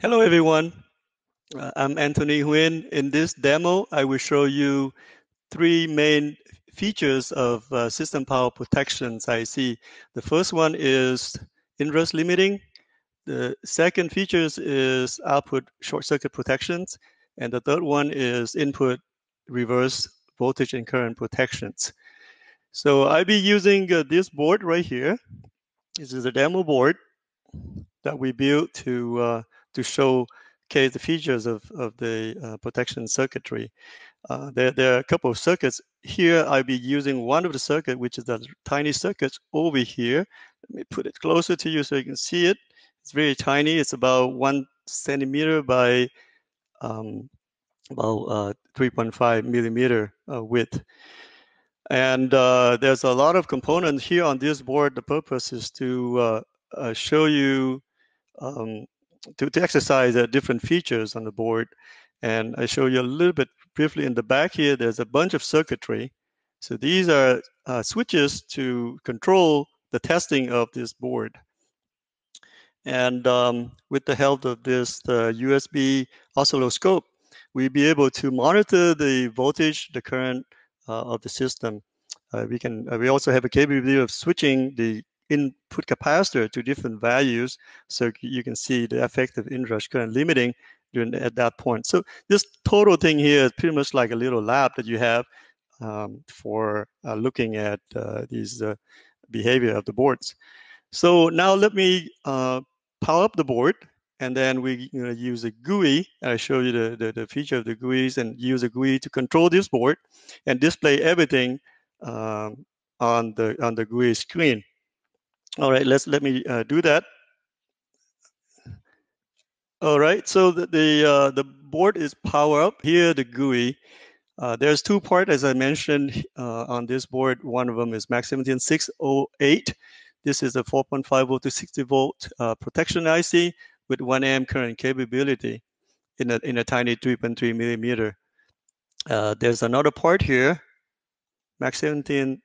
Hello, everyone. Uh, I'm Anthony Huynh. In this demo, I will show you three main features of uh, system power protection ICs. The first one is inrush limiting. The second features is output short circuit protections. And the third one is input reverse voltage and current protections. So I'll be using uh, this board right here. This is a demo board that we built to uh, to show the features of, of the uh, protection circuitry. Uh, there, there are a couple of circuits. Here, I'll be using one of the circuit, which is the tiny circuit over here. Let me put it closer to you so you can see it. It's very tiny. It's about one centimeter by um, about uh, 3.5 millimeter uh, width. And uh, there's a lot of components here on this board. The purpose is to uh, uh, show you um, to, to exercise uh, different features on the board. And I show you a little bit briefly in the back here, there's a bunch of circuitry. So these are uh, switches to control the testing of this board. And um, with the help of this the USB oscilloscope, we'll be able to monitor the voltage, the current uh, of the system. Uh, we can. Uh, we also have a capability of switching the input capacitor to different values so you can see the effective inrush current limiting during at that point. So this total thing here is pretty much like a little lab that you have um, for uh, looking at uh, these uh, behavior of the boards. So now let me uh, power up the board and then we use a GUI. I show you the, the, the, feature of the GUIs and use a GUI to control this board and display everything um, on the on the GUI screen. All right, let's let me uh, do that. All right, so the the, uh, the board is power up. Here, the GUI. Uh, there's two parts, as I mentioned uh, on this board. One of them is MAX 17608. This is a 4.5 volt to 60 volt uh, protection IC with 1 amp current capability in a, in a tiny 3.3 millimeter. Uh, there's another part here, MAX 17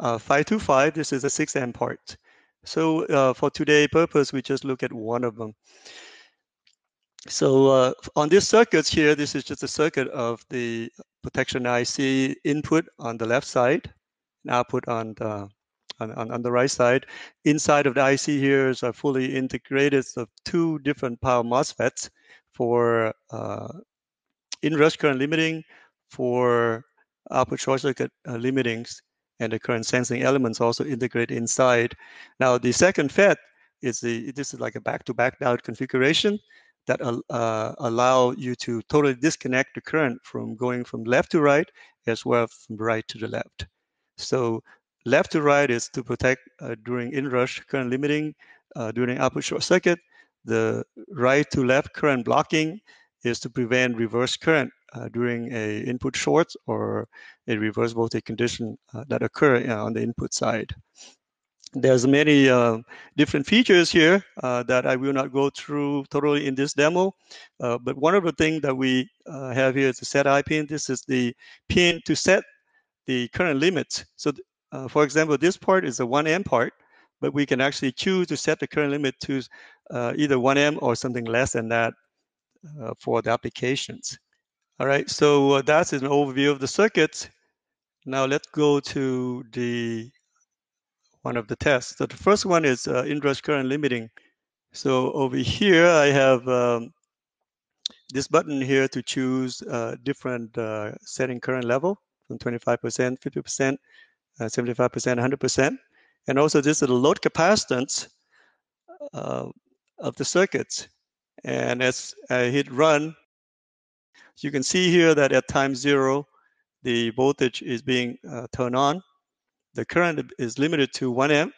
uh, 525, this is a 6 amp part. So uh, for today purpose, we just look at one of them. So uh, on this circuits here, this is just a circuit of the protection IC input on the left side, and output on the on, on, on, the right side. Inside of the IC here is a fully integrated of two different power MOSFETs for uh, inrush current limiting, for output short circuit uh, limitings, and the current sensing elements also integrate inside. Now, the second FET is the this is like a back-to-back diode configuration that uh, allow you to totally disconnect the current from going from left to right as well from right to the left. So left to right is to protect uh, during inrush current limiting uh, during output short circuit. The right to left current blocking is to prevent reverse current uh, during a input short or a reverse voltage condition uh, that occur on the input side. There's many uh, different features here uh, that I will not go through totally in this demo, uh, but one of the things that we uh, have here is the SETI pin. This is the pin to set the current limit. So, for example, this part is a 1M part, but we can actually choose to set the current limit to either 1M or something less than that for the applications. All right, so uh, that's an overview of the circuit. Now let's go to the one of the tests. So the first one is uh, inrush current limiting. So over here, I have um, this button here to choose uh, different uh, setting current level from 25%, 50%, 75%, 100%. And also this is the load capacitance uh, of the circuits. And as I hit run, you can see here that at time zero, the voltage is being uh, turned on. The current is limited to 1 amp.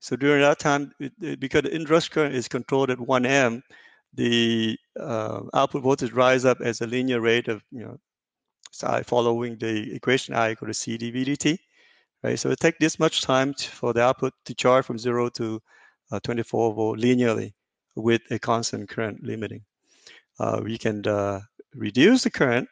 So during that time, it, it, because the inrush current is controlled at 1 amp, the uh, output voltage rise up as a linear rate of, you know, following the equation I equal to C dVdt, right? So it takes this much time to, for the output to charge from zero to uh, 24 volt linearly with a constant current limiting. Uh, we can uh, reduce the current,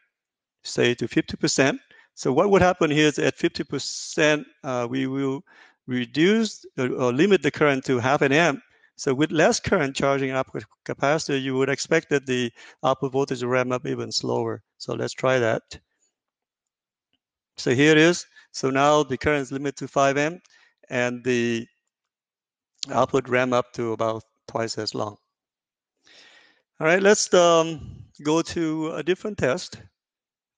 say to 50%. So what would happen here is at 50%, uh, we will reduce or limit the current to half an amp. So with less current charging output capacitor, you would expect that the output voltage will ramp up even slower. So let's try that. So here it is. So now the current is limited to 5 amp and the output ramp up to about twice as long. All right, let's um, go to a different test.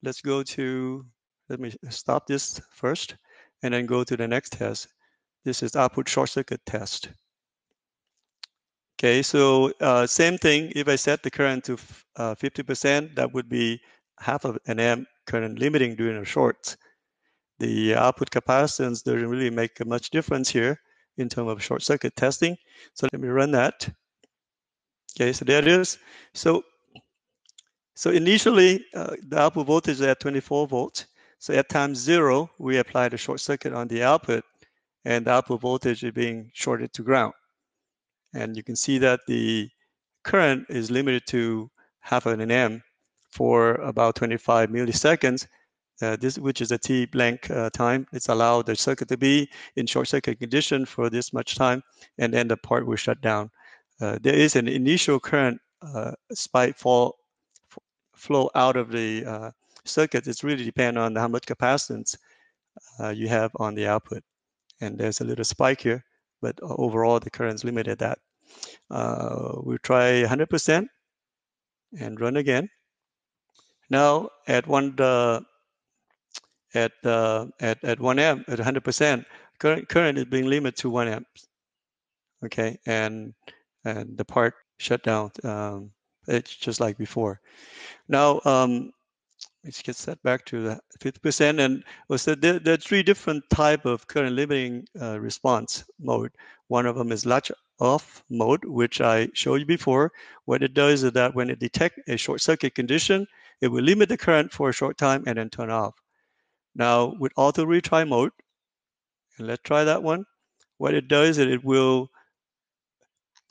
Let's go to, let me stop this first and then go to the next test. This is output short circuit test. Okay, so uh, same thing. If I set the current to 50%, uh, that would be half of an amp current limiting during a short. The output capacitance doesn't really make much difference here in terms of short circuit testing. So let me run that. Okay, so there it is. So, so initially, uh, the output voltage is at 24 volts. So at time zero, we apply the short circuit on the output, and the output voltage is being shorted to ground. And you can see that the current is limited to half an amp for about 25 milliseconds, uh, this which is a T blank uh, time. It's allowed the circuit to be in short circuit condition for this much time, and then the part will shut down. Uh, there is an initial current uh, spike fall flow out of the uh, circuit. It's really depend on how much capacitance you have on the output, and there's a little spike here, but overall the current is limited at that. we'll try 100% and run again. Now at one at uh, at at one amp at 100 percent current current is being limited to one amp okay and and the part shut down um, it's just like before. Now um, let's get set back to the 50 percent and was that there, there, are three different type of current limiting uh, response mode. One of them is latch off mode which i showed you before. What it does is that when it detects a short circuit condition it will limit the current for a short time and then turn off. Now with auto retry mode, and let's try that one. What it does is it will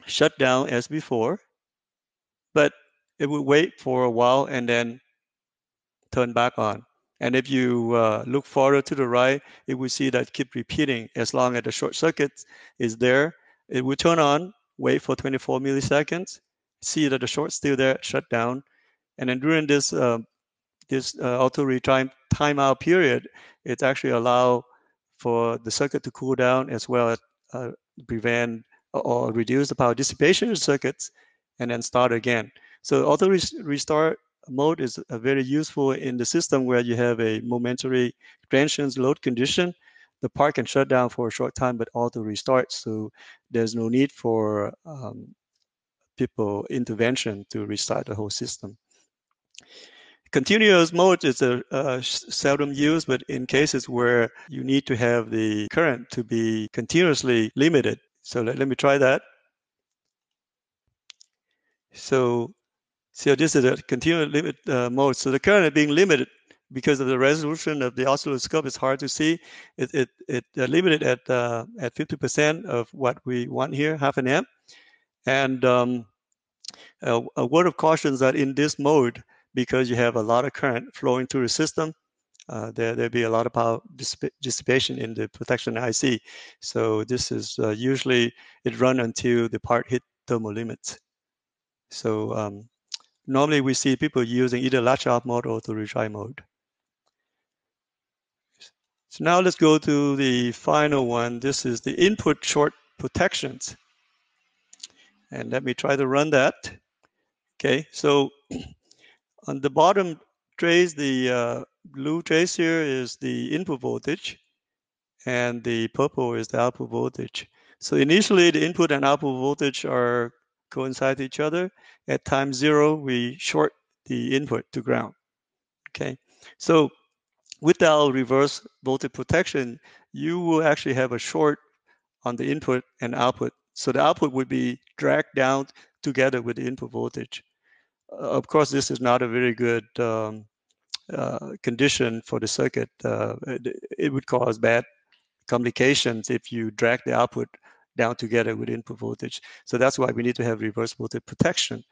shut down as before, but it would wait for a while and then turn back on. And if you uh, look farther to the right, it will see that keep repeating as long as the short circuit is there. It will turn on, wait for 24 milliseconds, see that the short still there, shut down. And then during this uh, this uh, auto retry timeout period, it actually allow for the circuit to cool down as well as uh, prevent or reduce the power dissipation circuits and then start again. So auto restart mode is very useful in the system where you have a momentary transient load condition. The part can shut down for a short time, but auto restart. So there's no need for um, people intervention to restart the whole system. Continuous mode is a, seldom used, but in cases where you need to have the current to be continuously limited. So let, let me try that. So, so this is a continuous limit uh, mode. So the current is being limited because of the resolution of the oscilloscope. It's hard to see. It it, it uh, limited at uh, at 50% of what we want here, half an amp. And um, a, a word of caution is that in this mode, because you have a lot of current flowing through the system, uh, there there'll be a lot of power dissipation in the protection IC. So this is uh, usually it run until the part hit thermal limits. So um, normally we see people using either latch off mode or the retry mode. So now let's go to the final one. This is the input short protections. And let me try to run that. Okay, so On the bottom trace, the uh, blue trace here is the input voltage, and the purple is the output voltage. So initially, the input and output voltage are coincide each other. At time zero, we short the input to ground. Okay, so with our reverse voltage protection, you will actually have a short on the input and output. So the output would be dragged down together with the input voltage of course, this is not a very good um, uh, condition for the circuit. Uh, it, it, would cause bad complications if you drag the output down together with input voltage. So that's why we need to have reverse voltage protection.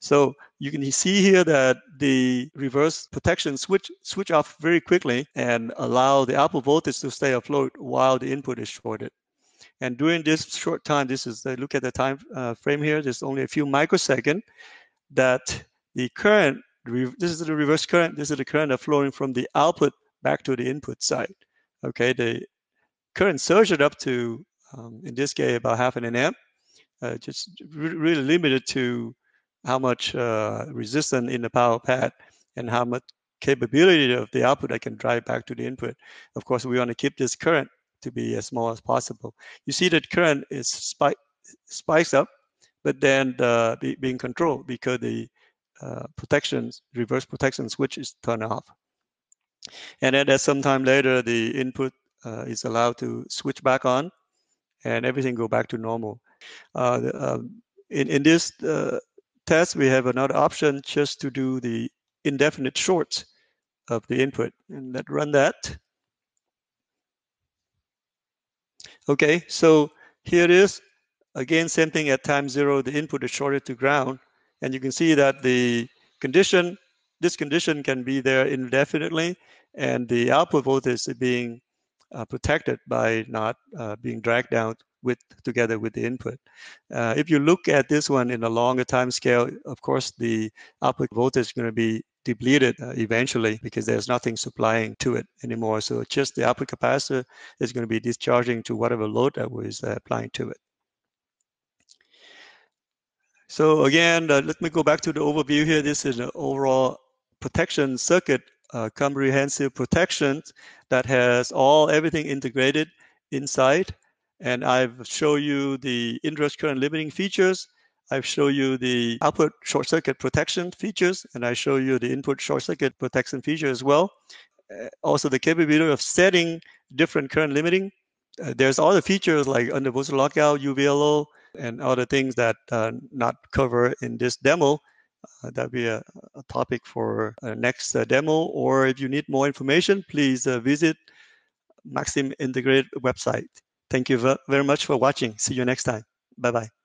So you can see here that the reverse protection switch switch off very quickly and allow the output voltage to stay afloat while the input is shorted. And during this short time, this is the look at the time uh, frame here. There's only a few microseconds that the current. This is the reverse current. This is the current flowing from the output back to the input side. Okay, the current surged up to, um, in this case, about half an amp, uh, just really limited to how much uh, resistance in the power pad and how much capability of the output I can drive back to the input. Of course, we want to keep this current to be as small as possible. You see that current is spike, spikes up, but then the, be, being controlled because the uh, protection, reverse protection switch is turned off. And then at some time later, the input uh, is allowed to switch back on and everything go back to normal. Uh, um, in, in this uh, test, we have another option just to do the indefinite shorts of the input. And let's run that. Okay, so here it is. Again, same thing at time zero, the input is shorted to ground. And you can see that the condition, this condition can be there indefinitely, and the output voltage is being uh, protected by not uh, being dragged down with together with the input. Uh, if you look at this one in a longer time scale, of course, the output voltage is going to be depleted uh, eventually because there's nothing supplying to it anymore. So just the output capacitor is going to be discharging to whatever load that was uh, applying to it. So again, uh, let me go back to the overview here. This is an overall protection circuit, uh, comprehensive protection that has all everything integrated inside. And I've shown you the inrush current limiting features. I've shown you the output short circuit protection features, and I show you the input short circuit protection feature as well. Uh, also, the capability of setting different current limiting. Uh, there's other features like under undervoltage lockout, UVLO, and other things that uh, not covered in this demo. Uh, that'll be a, a, topic for a next uh, demo. Or if you need more information, please uh, visit Maxim Integrated website. Thank you very much for watching. See you next time. Bye bye.